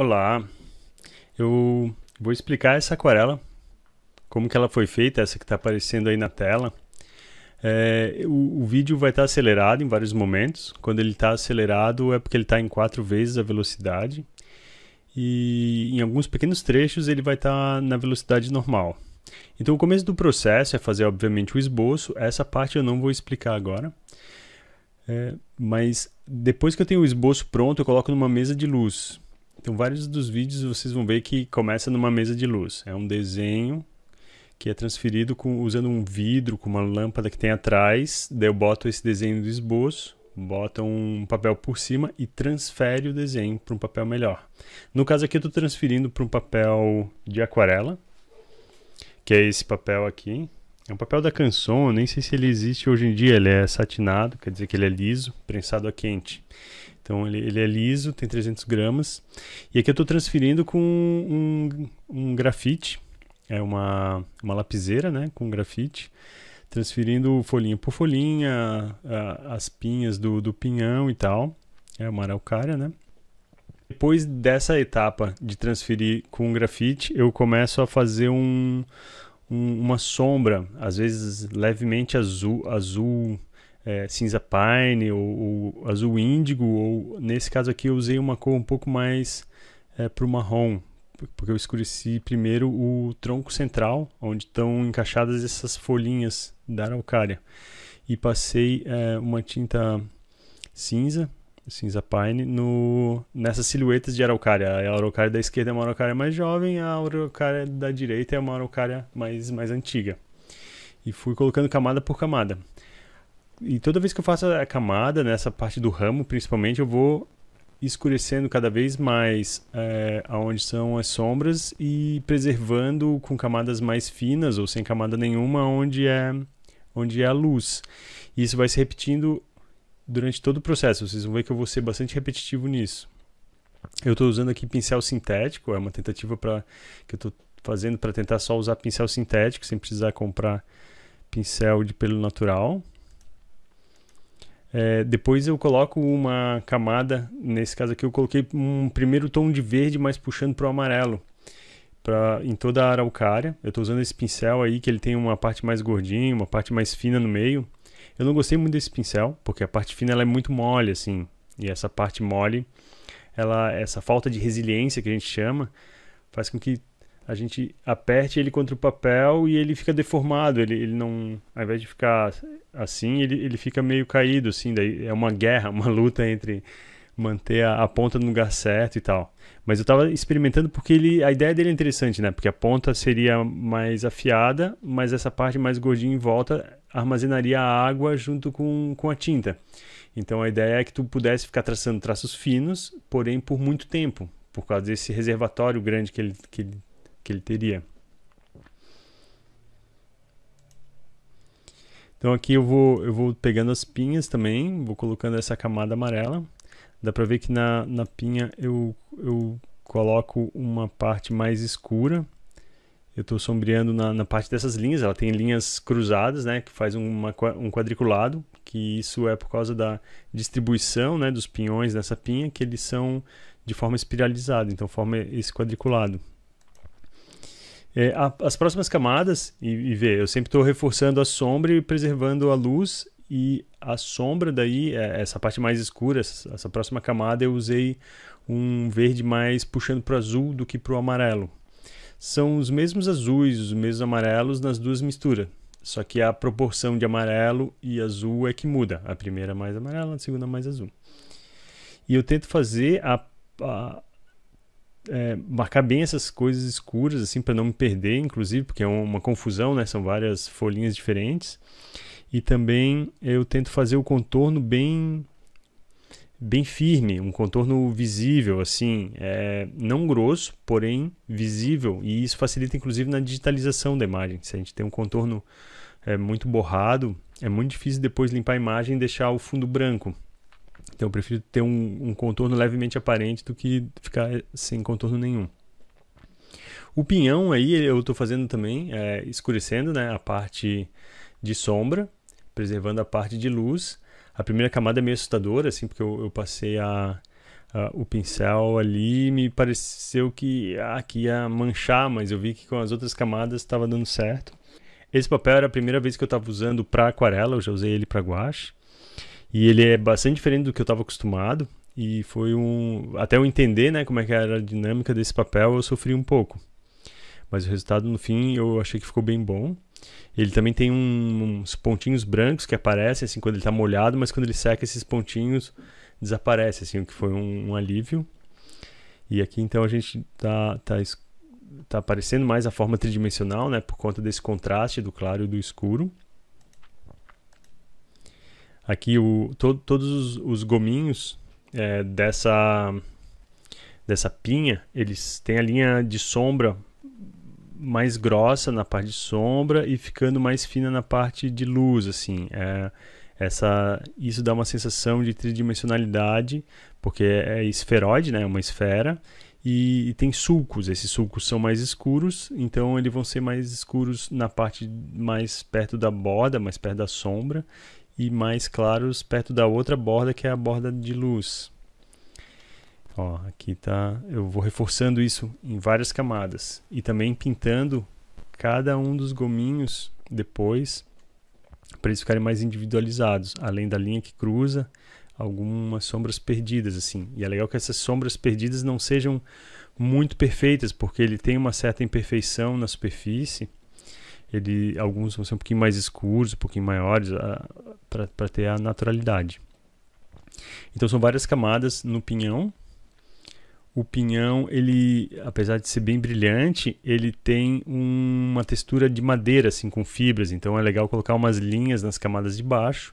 Olá, eu vou explicar essa aquarela, como que ela foi feita, essa que está aparecendo aí na tela. É, o, o, vídeo vai estar tá acelerado em vários momentos. Quando ele está acelerado é porque ele está em quatro vezes a velocidade. E em alguns pequenos trechos ele vai estar tá na velocidade normal. Então o começo do processo é fazer obviamente o esboço. Essa parte eu não vou explicar agora. É, mas depois que eu tenho o esboço pronto, eu coloco numa mesa de luz. Então, vários dos vídeos vocês vão ver que começa numa mesa de luz. É um desenho que é transferido com, usando um vidro com uma lâmpada que tem atrás. Daí eu boto esse desenho do esboço, boto um papel por cima e transfere o desenho para um papel melhor. No caso aqui eu estou transferindo para um papel de aquarela, que é esse papel aqui. É um papel da Canson, nem sei se ele existe hoje em dia, ele é satinado, quer dizer que ele é liso, prensado a quente. Então ele, ele é liso, tem 300 gramas. E aqui eu estou transferindo com um, um grafite, é uma, uma lapiseira né, com grafite, transferindo folhinha por folhinha, a, as pinhas do, do pinhão e tal. É uma araucária, né? Depois dessa etapa de transferir com grafite, eu começo a fazer um, um, uma sombra, às vezes levemente azul, azul é, cinza pine ou, ou, azul índigo, ou nesse caso aqui eu usei uma cor um pouco mais é, para o marrom, porque eu escureci primeiro o tronco central, onde estão encaixadas essas folhinhas da araucária, e passei é, uma tinta cinza, cinza pine, no, nessas silhuetas de araucária. A araucária da esquerda é uma araucária mais jovem, a araucária da direita é uma araucária mais, mais antiga. E fui colocando camada por camada e toda vez que eu faço a camada, nessa parte do ramo principalmente, eu vou escurecendo cada vez mais é, aonde são as sombras e preservando com camadas mais finas ou sem camada nenhuma onde é onde é a luz. E isso vai se repetindo durante todo o processo. Vocês vão ver que eu vou ser bastante repetitivo nisso. Eu estou usando aqui pincel sintético, é uma tentativa para que eu estou fazendo para tentar só usar pincel sintético sem precisar comprar pincel de pelo natural. É, depois eu coloco uma camada, nesse caso aqui eu coloquei um primeiro tom de verde, mas puxando para o amarelo, pra, em toda a araucária. Eu estou usando esse pincel aí, que ele tem uma parte mais gordinha, uma parte mais fina no meio. Eu não gostei muito desse pincel, porque a parte fina ela é muito mole, assim, e essa parte mole, ela, essa falta de resiliência que a gente chama, faz com que a gente aperte ele contra o papel e ele fica deformado. Ele, ele não, ao invés de ficar assim, ele, ele fica meio caído, assim. Daí é uma guerra, uma luta entre manter a, a ponta no lugar certo e tal. Mas eu estava experimentando porque ele, a ideia dele é interessante, né? Porque a ponta seria mais afiada, mas essa parte mais gordinha em volta armazenaria a água junto com, com a tinta. Então a ideia é que tu pudesse ficar traçando traços finos, porém por muito tempo, por causa desse reservatório grande que ele, que ele que ele teria. Então aqui eu vou, eu vou pegando as pinhas também, vou colocando essa camada amarela. Dá pra ver que na, na pinha eu, eu coloco uma parte mais escura. Eu estou sombreando na, na parte dessas linhas, ela tem linhas cruzadas, né, que faz uma, um quadriculado, que isso é por causa da distribuição né, dos pinhões nessa pinha, que eles são de forma espiralizada, então forma esse quadriculado. É, a, as próximas camadas, e, e vê, eu sempre estou reforçando a sombra e preservando a luz, e a sombra daí, é, essa parte mais escura, essa, essa próxima camada, eu usei um verde mais puxando para o azul do que para o amarelo. São os mesmos azuis, os mesmos amarelos nas duas misturas. Só que a proporção de amarelo e azul é que muda. A primeira mais amarela, a segunda mais azul. E eu tento fazer a, a, é, marcar bem essas coisas escuras, assim, para não me perder, inclusive, porque é uma confusão, né? São várias folhinhas diferentes. E também eu tento fazer o contorno bem bem firme, um contorno visível, assim, é, não grosso, porém visível, e isso facilita inclusive na digitalização da imagem. Se a gente tem um contorno é, muito borrado, é muito difícil depois limpar a imagem e deixar o fundo branco. Então eu prefiro ter um, um contorno levemente aparente do que ficar sem contorno nenhum. O pinhão aí eu estou fazendo também, é, escurecendo né, a parte de sombra, preservando a parte de luz. A primeira camada é meio assustadora, assim, porque eu, eu passei a, uh, o pincel ali me pareceu que, que ia manchar, mas eu vi que com as outras camadas estava dando certo. Esse papel era a primeira vez que eu estava usando para aquarela, eu já usei ele para guache. E ele é bastante diferente do que eu estava acostumado. E foi um. Até eu entender né, como é que era a dinâmica desse papel, eu sofri um pouco. Mas o resultado no fim eu achei que ficou bem bom. Ele também tem um, uns pontinhos brancos que aparecem assim quando ele está molhado, mas quando ele seca esses pontinhos desaparece, assim, o que foi um, um alívio. E aqui então a gente tá, tá, tá aparecendo mais a forma tridimensional, né, por conta desse contraste do claro e do escuro. Aqui o, to, todos os, os gominhos é, dessa, dessa pinha, eles têm a linha de sombra mais grossa na parte de sombra e ficando mais fina na parte de luz, assim. É, essa, isso dá uma sensação de tridimensionalidade, porque é esferoide, né, é uma esfera, e, e, tem sulcos. Esses sulcos são mais escuros, então eles vão ser mais escuros na parte mais perto da borda, mais perto da sombra, e mais claros perto da outra borda, que é a borda de luz. Ó, aqui tá, eu vou reforçando isso em várias camadas e também pintando cada um dos gominhos depois para eles ficarem mais individualizados, além da linha que cruza, algumas sombras perdidas assim. E é legal que essas sombras perdidas não sejam muito perfeitas, porque ele tem uma certa imperfeição na superfície. Ele, alguns vão ser um pouquinho mais escuros, um pouquinho maiores, para ter a naturalidade. Então são várias camadas no pinhão o pinhão, ele, apesar de ser bem brilhante, ele tem um, uma textura de madeira, assim, com fibras. Então é legal colocar umas linhas nas camadas de baixo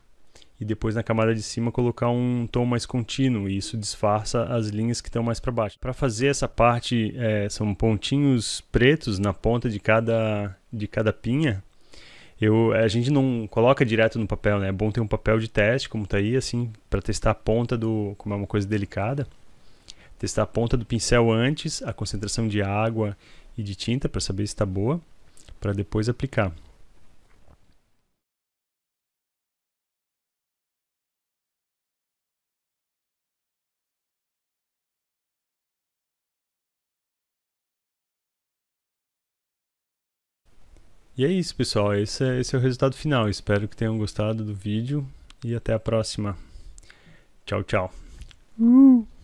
e depois na camada de cima colocar um tom mais contínuo. E isso disfarça as linhas que estão mais para baixo. Para fazer essa parte, é, são pontinhos pretos na ponta de cada, de cada pinha. Eu, a gente não coloca direto no papel, né? É bom ter um papel de teste, como tá aí, assim, para testar a ponta do, como é uma coisa delicada testar a ponta do pincel antes, a concentração de água e de tinta para saber se está boa, para depois aplicar. E é isso, pessoal. Esse é, esse é o resultado final. Espero que tenham gostado do vídeo e até a próxima. Tchau, tchau. Uh.